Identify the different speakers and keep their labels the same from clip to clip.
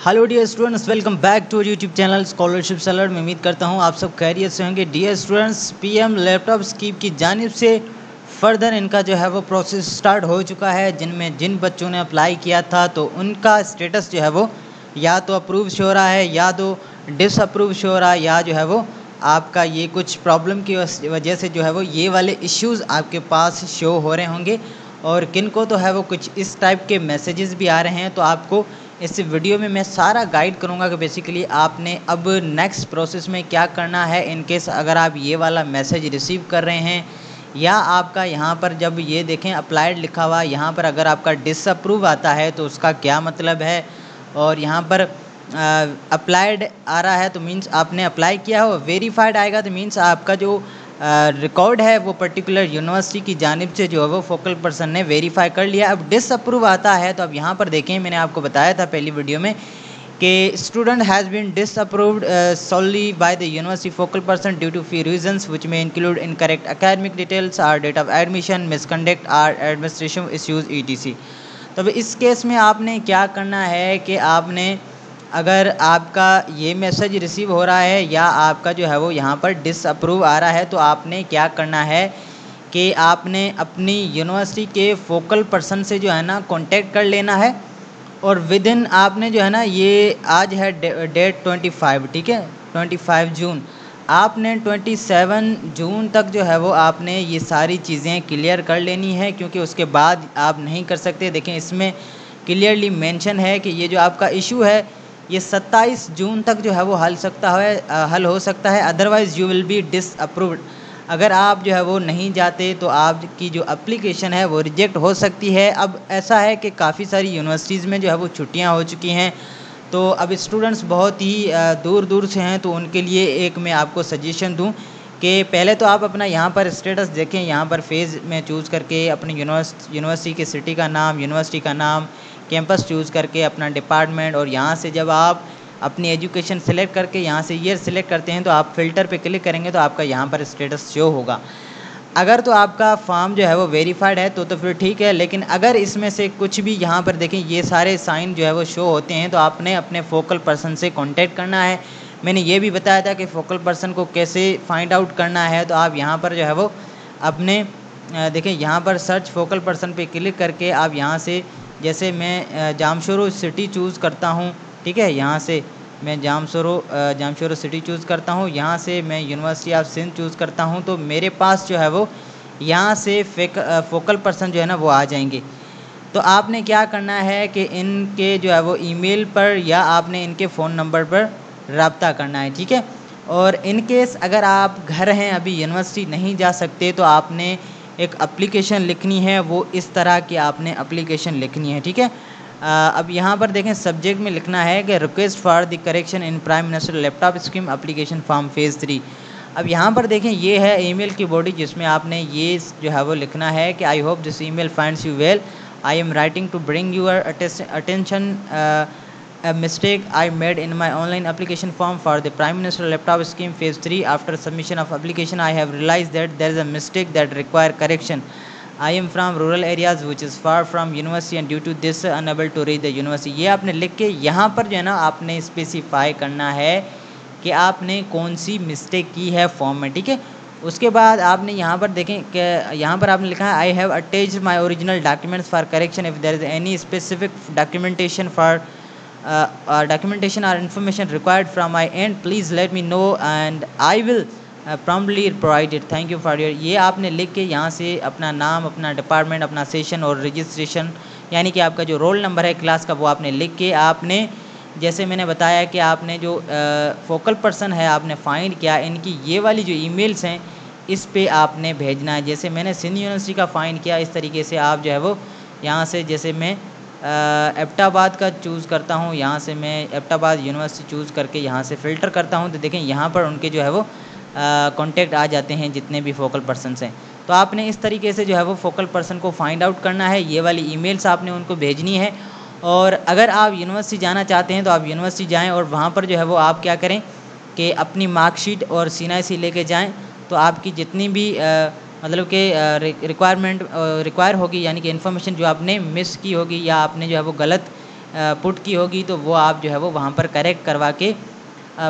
Speaker 1: Hello dear students welcome back to YouTube channel scholarship सलर में उम्मीद करता हूँ आप सब खैरियत से होंगे। Dear students PM laptop scheme की जानब से फर्दर इनका जो है वो प्रोसेस स्टार्ट हो चुका है। जिनमें जिन बच्चों ने अप्लाई किया था तो उनका स्टेटस जो है वो या तो अप्रूव शो हो रहा है या तो डिसअप्रूव शो हो रहा है या जो है वो आपका ये कुछ प्रॉब्लम की वजह से जो है वो ये वाले इश्यूज़ आपके पास शो हो रहे होंगे। और किन को तो है वो कुछ इस टाइप के मैसेजेस भी आ रहे हैं तो आपको इस वीडियो में मैं सारा गाइड करूँगा कि बेसिकली आपने अब नेक्स्ट प्रोसेस में क्या करना है इन केस अगर आप ये वाला मैसेज रिसीव कर रहे हैं, या आपका यहाँ पर जब ये देखें अप्लाइड लिखा हुआ, यहाँ पर अगर आपका डिसअप्रूव आता है तो उसका क्या मतलब है? और यहाँ पर अप्लाइड आ रहा है तो मीन्स आपने अप्लाई किया हो वेरीफाइड आएगा तो मीन्स आपका जो रिकॉर्ड है वो पर्टिकुलर यूनिवर्सिटी की जानब से जो है वो फोकल पर्सन ने वेरीफाई कर लिया। अब डिसअप्रूव आता है तो अब यहाँ पर देखें, मैंने आपको बताया था पहली वीडियो में कि student has been disapproved solely by the university focal person due to few reasons which में include incorrect academic details or date of admission misconduct or administration issues E T C तो इस case में आपने क्या करना है कि आपने अगर आपका ये मैसेज रिसीव हो रहा है या आपका जो है वो यहाँ पर डिसअप्रूव आ रहा है तो आपने क्या करना है कि आपने अपनी यूनिवर्सिटी के फोकल पर्सन से जो है ना कांटेक्ट कर लेना है और विद इन आपने जो है ना ये आज है डेट ट्वेंटी फाइव ठीक है? ट्वेंटी फाइव जून आपने ट्वेंटी सेवन जून तक जो है वो आपने ये सारी चीज़ें क्लियर कर लेनी है, क्योंकि उसके बाद आप नहीं कर सकते। देखें, इसमें क्लियरली मेंशन है कि ये जो आपका इशू है ये 27 जून तक जो है वो हल सकता है हल हो सकता है। Otherwise you will be disapproved अगर आप जो है वो नहीं जाते तो आपकी जो एप्लीकेशन है वो रिजेक्ट हो सकती है। अब ऐसा है कि काफ़ी सारी यूनिवर्सिटीज़ में जो है वो छुट्टियाँ हो चुकी हैं। तो अब स्टूडेंट्स बहुत ही दूर दूर से हैं तो उनके लिए एक मैं आपको सजेशन दूँ कि पहले तो आप अपना यहाँ पर स्टेटस देखें, यहाँ पर फ़ेज़ में चूज़ करके अपनी यूनिवर्सिटी के सिटी का नाम यूनिवर्सिटी का नाम कैंपस चूज़ करके अपना डिपार्टमेंट और यहाँ से जब आप अपनी एजुकेशन सेलेक्ट करके यहाँ से ईयर सेलेक्ट करते हैं तो आप फ़िल्टर पे क्लिक करेंगे तो आपका यहाँ पर स्टेटस शो होगा। अगर तो आपका फॉर्म जो है वो वेरीफाइड है तो तो फिर ठीक है, लेकिन अगर इसमें से कुछ भी यहाँ पर देखें, ये सारे साइन जो है वो शो होते हैं तो आपने अपने फोकल पर्सन से कांटेक्ट करना है। मैंने ये भी बताया था कि फोकल पर्सन को कैसे फाइंड आउट करना है तो आप यहाँ पर जो है वो अपने देखें, यहाँ पर सर्च फोकल पर्सन पे क्लिक करके आप यहाँ से जैसे मैं जामशोरो सिटी चूज़ करता हूँ, ठीक है, यहाँ से मैं जामशोरो जामशोरो सिटी चूज़ करता हूँ, यहाँ से मैं यूनिवर्सिटी ऑफ़ सिंध चूज़ करता हूँ तो मेरे पास जो है वो यहाँ से फेक फोकल पर्सन जो है ना वो आ जाएँगे। तो आपने क्या करना है कि इनके जो है वो ईमेल पर या आपने इनके फ़ोन नंबर पर रबता करना है, ठीक है? और इन केस अगर आप घर हैं, अभी यूनिवर्सिटी नहीं जा सकते तो आपने एक एप्लीकेशन लिखनी है, वो इस तरह की आपने एप्लीकेशन लिखनी है, ठीक है? अब यहाँ पर देखें सब्जेक्ट में लिखना है कि request for the correction in prime minister laptop scheme application form phase three अब यहाँ पर देखें, ये है ईमेल की बॉडी जिसमें आपने ये जो है वो लिखना है कि I hope this email finds you well I am writing to bring your attention a mistake I made in my online application form for the Prime Minister Laptop Scheme Phase 3. After submission of application, I have realized that there is a mistake that require correction. I am from rural areas which is far from university and due to this unable to reach the university. ये आपने लिख के यहाँ पर जो है ना आपने स्पेसिफाई करना है कि आपने कौन सी मिस्टेक की है फॉर्म में ठीक है उसके बाद आपने यहाँ पर देखें कि यहाँ पर आपने लिखा है I have attach my original documents for correction if there is any specific documentation for uh, uh, documentation or information required from my end please let me know and I will promptly provided thank you for your ये आपने लिख के यहाँ से अपना नाम अपना department अपना सेशन और रजिस्ट्रेशन यानी कि आपका जो रोल नंबर है क्लास का वो आपने लिख के आपने जैसे मैंने बताया कि आपने जो फोकल uh, पर्सन है आपने फाइंड किया इनकी ये वाली जो ईमेल्स हैं इस पर आपने भेजना है। जैसे मैंने सिंध यूनिवर्सिटी का फाइंड किया इस तरीके से आप जो है वो यहाँ से जैसे मैं एबटाबाद का चूज़ करता हूँ यहाँ से मैं एबटाबाद यूनिवर्सिटी चूज़ करके यहाँ से फ़िल्टर करता हूँ। तो देखें यहाँ पर उनके जो है वो कॉन्टेक्ट आ जाते हैं जितने भी फोकल पर्सनस हैं। तो आपने इस तरीके से जो है वो फोकल पर्सन को फाइंड आउट करना है। ये वाली ईमेल्स आपने उनको भेजनी है। और अगर आप यूनिवर्सिटी जाना चाहते हैं तो आप यूनिवर्सिटी जाएँ और वहाँ पर जो है वो आप क्या करें कि अपनी मार्कशीट और सी सी लेके जाएँ। तो आपकी जितनी भी आ, मतलब कि रिक्वायरमेंट रिक्वायर होगी, यानी कि इन्फॉर्मेशन जो आपने मिस की होगी या आपने जो है वो गलत पुट की होगी तो वो आप जो है वो वहाँ पर करेक्ट करवा के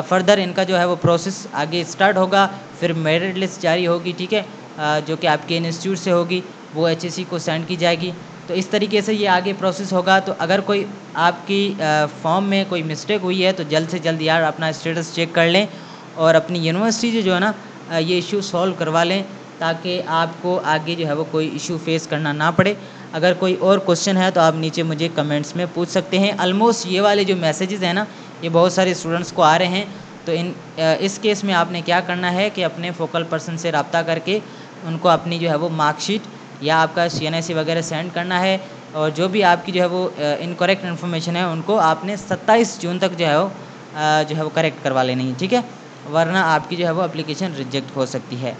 Speaker 1: फर्दर इनका जो है वो प्रोसेस आगे स्टार्ट होगा, फिर मेरिट लिस्ट जारी होगी, ठीक है? जो कि आपके इंस्टीट्यूट से होगी, वो एच को सेंड की जाएगी। तो इस तरीके से ये आगे प्रोसेस होगा। तो अगर कोई आपकी फॉर्म में कोई मिस्टेक हुई है तो जल्द से जल्द यार अपना स्टेटस चेक कर लें और अपनी यूनिवर्सिटी जो है ना ये इशू सॉल्व करवा लें। ताकि आपको आगे जो है वो कोई इशू फेस करना ना पड़े। अगर कोई और क्वेश्चन है तो आप नीचे मुझे कमेंट्स में पूछ सकते हैं। ऑलमोस्ट ये वाले जो मैसेजेस हैं ना, ये बहुत सारे स्टूडेंट्स को आ रहे हैं। तो इन इस केस में आपने क्या करना है कि अपने फोकल पर्सन से रबता करके उनको अपनी जो है वो मार्कशीट या आपका सी वगैरह सेंड करना है। और जो भी आपकी जो है वो इनकरेक्ट इन्फॉर्मेशन है, उनको आपने 27 जून तक जो है वो जो है वो करेक्ट करवा लेनी है, ठीक है? वरना आपकी जो है वो एप्लीकेशन रिजेक्ट हो सकती है।